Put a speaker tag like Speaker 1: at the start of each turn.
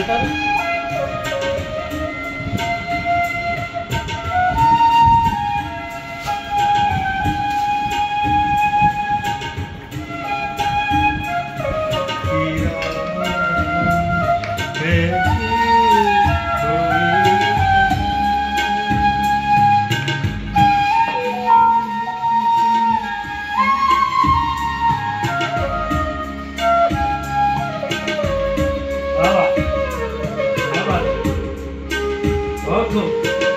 Speaker 1: betul Bawa. loco.